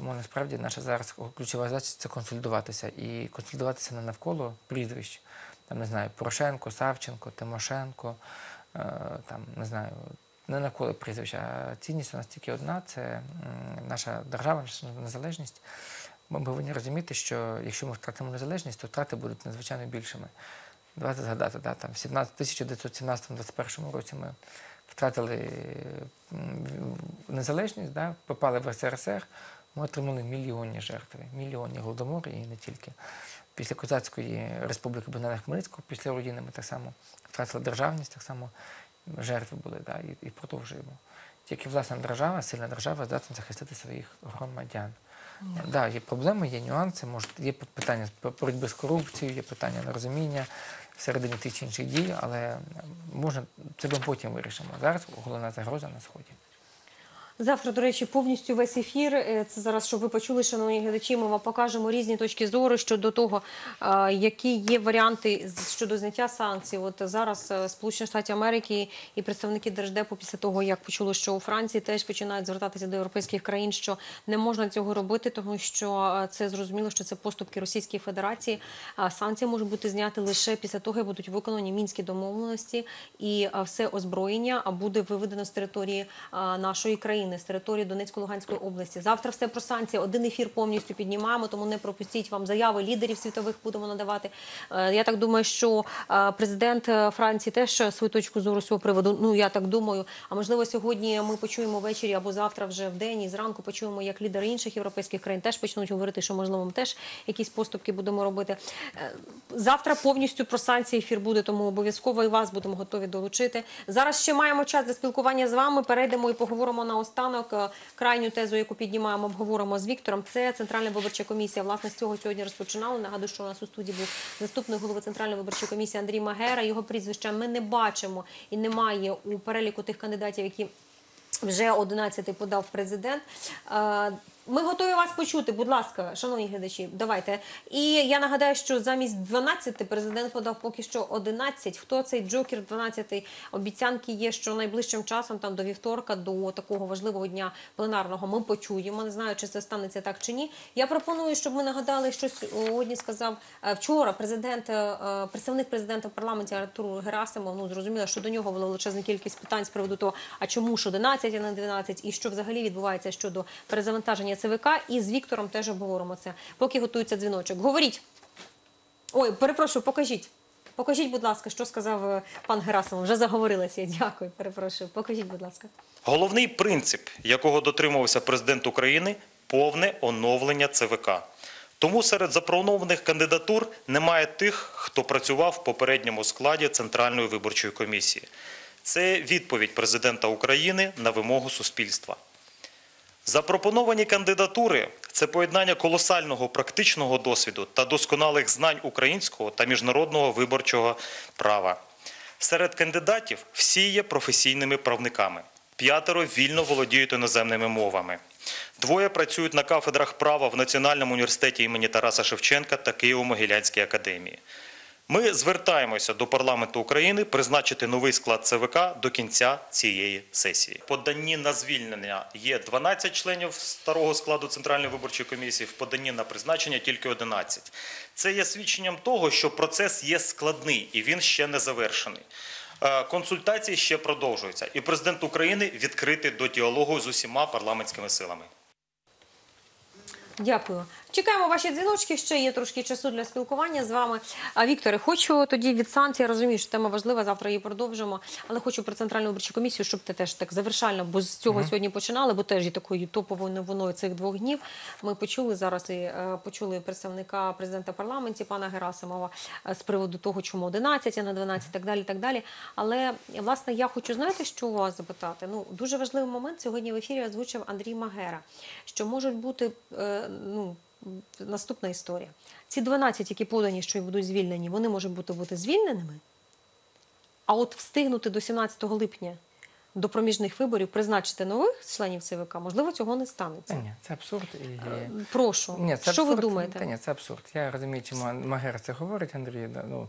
Тому насправді наша зараз ключова задача це консолідуватися і консолідуватися не навколо прізвищ. Там не знаю, Порошенко, Савченко, Тимошенко, е, там не знаю, не навколо прізвища. А цінність у нас тільки одна це наша держава, наша незалежність. Ми повинні розуміти, що якщо ми втратимо незалежність, то втрати будуть надзвичайно більшими. Давайте згадати, да, там в 1917-21 році ми втратили незалежність, да, попали в СРСР, ми отримали мільйонні жертви, мільйонні голодомори і не тільки. Після Козацької республіки Богдана Хмельницького, після руїни ми так само втратили державність, так само жертви були, да, і, і продовжуємо. Тільки власна держава, сильна держава здатна захистити своїх громадян. Так, да, є проблеми, є нюанси, може, є питання боротьби з корупцією, є питання нерозуміння всередині тих чи інших дій, але можна це ми потім вирішимо. Зараз головна загроза на сході. Завтра, до речі, повністю весь ефір. е, Це зараз, щоб ви почули, шановні глядачі. Ми вам покажемо різні точки зору щодо того, е, які є варіанти щодо зняття санкцій. От зараз е, Сполучені Штати Америки і представники Держдепу, після того як почули, що у Франції теж починають звертатися до європейських країн, що не можна цього робити, тому що це зрозуміло, що це поступки Російської Федерації. Санкції можуть бути зняті лише після того, як будуть виконані мінські домовленості, і все озброєння буде виведено з території нашої країни, з території Донецько-Луганської області. Завтра все про санкції. Один ефір повністю піднімаємо, тому не пропустіть вам заяви лідерів світових будемо надавати. Е, Я так думаю, що е, президент е, Франції теж свою точку зору з цього приводу. Ну я так думаю. А можливо, сьогодні ми почуємо ввечері або завтра вже в день і зранку почуємо, як лідери інших європейських країн теж почнуть говорити, що можливо ми теж якісь поступки будемо робити. Завтра повністю про санкції ефір буде, тому обов'язково і вас будемо готові долучити. Зараз ще маємо час для спілкування з вами. Перейдемо і поговоримо на останок. Е, Крайню тезу, яку піднімаємо, обговоримо з Віктором. Це Центральна виборча комісія. Власне, з цього сьогодні розпочинали. Нагадую, що у нас у студії був заступник голови Центральної виборчої комісії Андрій Магера. Його прізвища ми не бачимо і немає у переліку тих кандидатів, які вже 11-й подав президент. Ми готові вас почути. Будь ласка, шановні глядачі, давайте. І я нагадаю, що замість 12 президент подав поки що 11. Хто цей джокер 12 Обіцянки є, що найближчим часом, там до вівторка, до такого важливого дня пленарного, ми почуємо. Не знаю, чи це станеться так чи ні. Я пропоную, щоб ми нагадали, що сьогодні сказав е, вчора президент, е, е, представник президента в парламенті Артур Герасимов. Ну зрозуміло, що до нього була величезна кількість питань з приводу того, а чому ж 11, а не 12, і що взагалі відбувається щодо перезавантаження ЦВК. І з Віктором теж обговоримо це. Поки готується дзвіночок. Говоріть. Ой, перепрошую, покажіть. Покажіть, будь ласка, що сказав е, пан Герасимов. Вже заговорилася. Дякую, перепрошую. Покажіть, будь ласка. Головний принцип, якого дотримувався президент України повне оновлення ЦВК. Тому серед запропонованих кандидатур немає тих, хто працював в попередньому складі Центральної виборчої комісії. Це відповідь президента України на вимогу суспільства. Запропоновані кандидатури це поєднання колосального практичного досвіду та досконалих знань українського та міжнародного виборчого права. Серед кандидатів всі є професійними правниками. П'ятеро вільно володіють іноземними мовами. Двоє працюють на кафедрах права в Національному університеті імені Тараса Шевченка та Києво-Могилянській академії. Ми звертаємося до парламенту України призначити новий склад ЦВК до кінця цієї сесії. Поданні на звільнення є 12 членів старого складу Центральної виборчої комісії. В поданні на призначення тільки 11. Це є свідченням того, що процес є складний і він ще не завершений. Е, Консультації ще продовжуються, і президент України відкритий до діалогу з усіма парламентськими силами. Дякую. Чекаємо ваші дзвіночки. Ще є трошки часу для спілкування з вами. А Вікторе, хочу тоді від санкцій. Я розумію, що тема важлива. Завтра її продовжимо. Але хочу про центральну виборчу комісію, щоб ти теж так завершально, бо з цього сьогодні починали, бо теж є такою топовою новиною цих двох днів. Ми почули зараз і е, почули представника президента парламенті пана Герасимова е, з приводу того, чому 11, а не 12, так далі. так далі. Але власне я хочу знаєте, що у вас запитати. Ну дуже важливий момент сьогодні в ефірі озвучив Андрій Магера, що можуть бути е, ну. Наступна історія. Ці 12, які подані, що й будуть звільнені, вони можуть бути, бути звільненими. А от встигнути до 17 липня до проміжних виборів призначити нових членів ЦВК, можливо, цього не Та станеться. ні, це абсурд. І... Прошу, Ні, це що ви думаєте? Та ні, це абсурд. Я розумію, чому Магер це говорить, Андрій. да, Ну,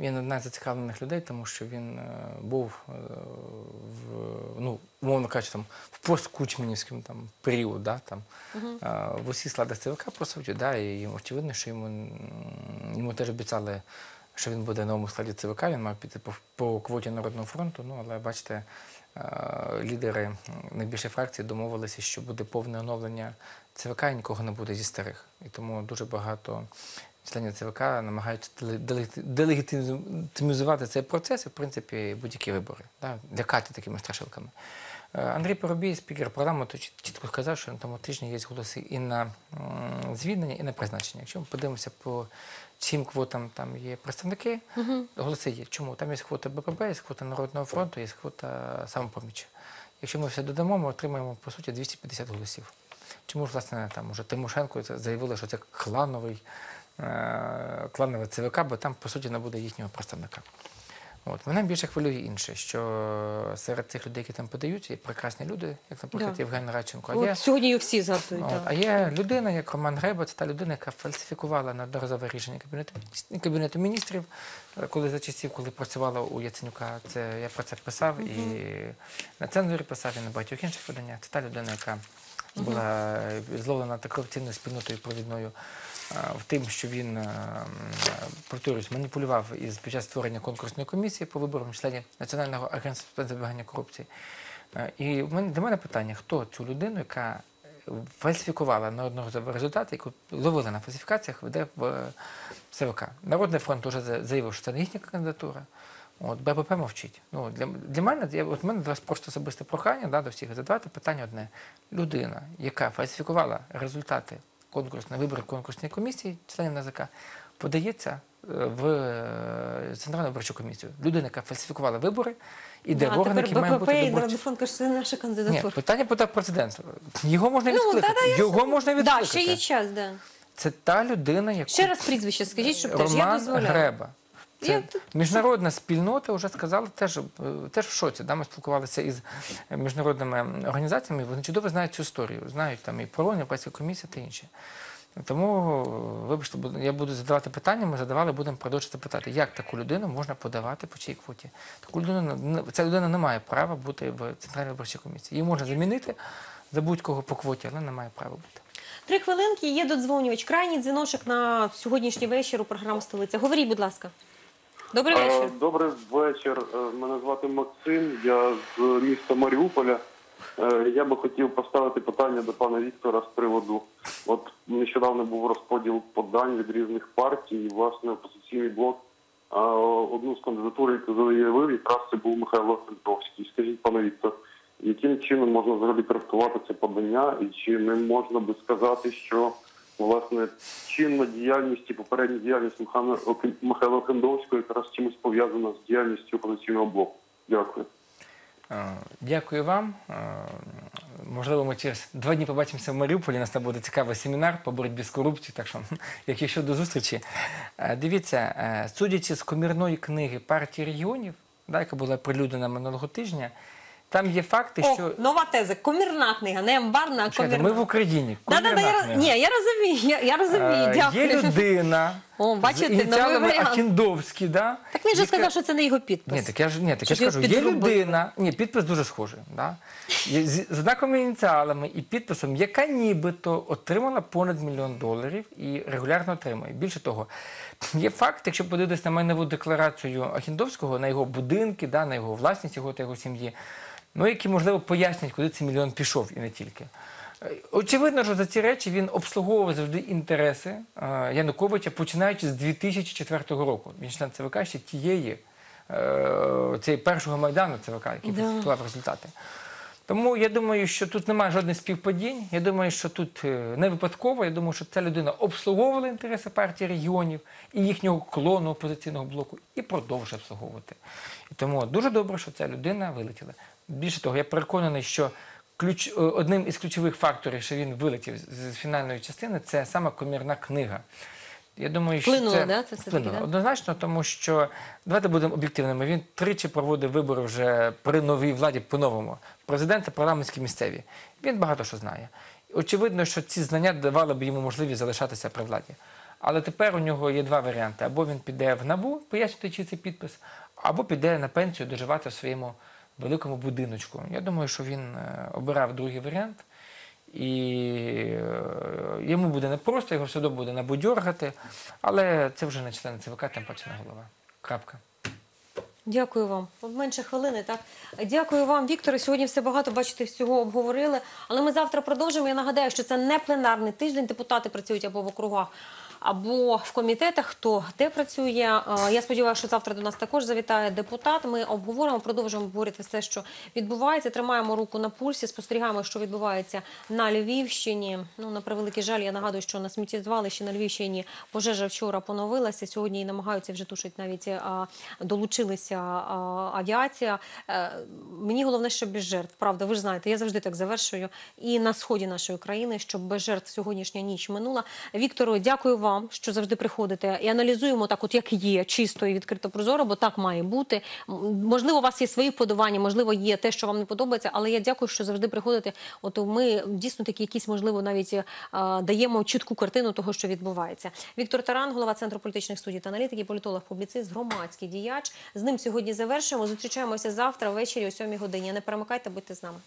Він одна з зацікавлених людей, тому що він е, був е, в, ну, умовно кажучи, там, в посткучмінівському там, період, да, там, е, в усіх складах ЦВК, по суті, да, і очевидно, що йому, йому теж обіцяли, що він буде в новому складі ЦВК, він мав піти по, по квоті Народного фронту, ну, але бачите, е, лідери найбільшої фракції домовилися, що буде повне оновлення ЦВК і нікого не буде зі старих. І тому дуже багато членів ЦВК намагаються деле- деле- делегітимізувати цей процес і, в принципі, будь-які вибори, да, лякати такими страшилками. Е, Андрій Поробій, спікер парламенту, чітко сказав, що на тому тижні є голоси і на звільнення, і на призначення. Якщо ми подивимося по чим квотам там є представники, голоси є. Чому? Там є квота БПП, є квота Народного фронту, є квота самопомічі. Якщо ми все додамо, ми отримаємо по суті 250 голосів. Чому ж, власне, там уже Тимошенко заявили, що це клановий, кланове ЦВК, бо там, по суті, не буде їхнього представника. От. Мене більше хвилює інше, що серед цих людей, які там подають, є прекрасні люди, як, наприклад, Да. Євген Радченко. А От є, сьогодні їх всі згадують. да. а є людина, як Роман Греба, це та людина, яка фальсифікувала неодноразове рішення Кабінету, Кабінету міністрів, е, коли за часів, коли працювала у Яценюка. Це, я про це писав і на цензурі писав, і на багатьох інших виданнях. Це та людина, яка була зловлена антикорупційною спільнотою провідною е, в тим, що він е, повторюсь, маніпулював із під час створення конкурсної комісії по виборам членів Національного агентства запобігання корупції. Е, І для мене питання: хто цю людину, яка е, фальсифікувала неодноразові результати, яку ловили на фальсифікаціях, веде в е, ЦВК. Народний фронт вже заявив, що це не їхня кандидатура. От БПП мовчить. Ну для, для мене я от мене вас просто особисте прохання да, до всіх задавати питання одне: людина, яка фальсифікувала результати конкурсної виборів конкурсної комісії, членів НАЗК, подається е, в е, Центральну виборчу комісію. Людина, яка фальсифікувала вибори, іде а в орган, тепер який має БПП бути і. Народний фронт що це наша Ні, питання подав президент. Його можна Ну, відкликати. та-да, я можна відкликати. Да, ще є час, да. Це та людина, яку Ще раз прізвище скажіть, щоб теж я Роман. Греба. Це тут- міжнародна спільнота вже сказала теж, теж в шоці. Да? Ми спілкувалися із міжнародними організаціями, вони чудово знають цю історію, знають там і ПРО, Європейська комісія та інше. Тому, вибачте, я буду задавати питання, ми задавали, будемо продовжувати питати, як таку людину можна подавати по чиїй квоті. Таку людину ця людина не має права бути в Центральній виборчій комісії. Її можна замінити за будь-кого по квоті, але не має права бути. Три хвилинки, є додзвонювач. Крайній дзвіночок на сьогоднішній вечір у програмі «Столиця». Говоріть, будь ласка. Добрий Е, вечір. Добрий вечір. Е, Мене звати Максим. Я з міста Маріуполя. Е, Я би хотів поставити питання до пана Віктора з приводу. От нещодавно був розподіл подань від різних партій, і власне опозиційний блок. Одну з кандидатур, яку заявив, якраз це був Михайло Федоровський. Скажіть, пане Віктор, яким чином можна взагалі трактувати це подання, і чи не можна би сказати, що власне чинна діяльність і попередня діяльність Михайла Хендовського якраз чимось пов'язана з діяльністю опозиційного блоку. Дякую. Е, Дякую вам. Е, Можливо, ми через два дні побачимося в Маріуполі. У нас там буде цікавий семінар по боротьбі з корупцією. Так що, якщо що, до зустрічі. Е, Дивіться, судячи з комірної книги партії регіонів, яка була прилюднена минулого тижня, там є факти, О, що нова теза. Комірна книга, не амбарна, а Чекайте, комірна. ми в Україні. Да, да, да, я, роз- ні, я розумію, я, я розумію, Е, дякую. Є людина О, бачите, з новий ініціалами варіант. Ахіндовський, да, Так він же яка- сказав, що це не його підпис. ні, так я ж ні, так я Щоб ж його кажу, є людина, ні, підпис дуже схожий, да? Є з з знаковими ініціалами і підписом, яка нібито отримала понад мільйон доларів і регулярно отримує. Більше того, є факт, якщо подивитися на майнову декларацію Ахіндовського, на його будинки, да, на його власність його та його сім'ї, ну які можливо пояснять, куди цей мільйон пішов і не тільки. Очевидно, що за ці речі він обслуговував завжди інтереси е, Януковича, починаючи з 2004 року. Він член ЦВК ще тієї, е, цієї першого майдану ЦВК, який Да. фіксував результати. Тому я думаю, що тут немає жодних співпадінь. Я думаю, що тут е, не випадково. Я думаю, що ця людина обслуговувала інтереси партії регіонів і їхнього клону опозиційного блоку і продовжує обслуговувати. І тому дуже добре, що ця людина вилетіла. Більше того, я переконаний, що ключ, е, одним із ключових факторів, що він вилетів з- фінальної частини, це саме комірна книга. Я думаю, що Вплинуло, це да, це все-таки, да? Однозначно, тому що давайте будемо об'єктивними. Він тричі проводив вибори вже при новій владі по-новому. Президенти парламентські місцеві. Він багато що знає. Очевидно, що ці знання давали б йому можливість залишатися при владі. Але тепер у нього є два варіанти: або він піде в набу, пояснювати, чи це підпис, або піде на пенсію доживати в своєму великому будиночку. Я думаю, що він е, обирав другий варіант. І е, йому буде непросто, його все одно буде набудьоргати, але це вже не член ЦВК, тим паче не голова. Крапка. Дякую вам. Менше хвилини, так. Дякую вам, Вікторе. Сьогодні все багато, бачите, всього обговорили. Але ми завтра продовжимо. Я нагадаю, що це не пленарний тиждень. Депутати працюють або в округах, або в комітетах. Хто де працює? Е, Я сподіваюся, що завтра до нас також завітає депутат. Ми обговоримо, продовжимо обговорити все, що відбувається. Тримаємо руку на пульсі, спостерігаємо, що відбувається на Львівщині. Ну на превеликий жаль, я нагадую, що на сміттєзвалищі на Львівщині пожежа вчора поновилася. Сьогодні і намагаються вже тушити навіть а, долучилися а, авіація. Е, мені головне, щоб без жертв. Правда, ви ж знаєте, я завжди так завершую. І на сході нашої країни, щоб без жертв сьогоднішня ніч минула. Віктору, дякую вам, що завжди приходите і аналізуємо так, от як є, чисто і відкрито прозоро, бо так має бути. Можливо, у вас є свої вподобання, можливо, є те, що вам не подобається, але я дякую, що завжди приходите. От ми дійсно такі якісь, можливо, навіть е, даємо чітку картину того, що відбувається. Віктор Таран, голова центру політичних студій та аналітики, політолог, публіцист, громадський діяч. З ним сьогодні завершуємо. Зустрічаємося завтра ввечері о 7 годині. Не перемикайте, будьте з нами.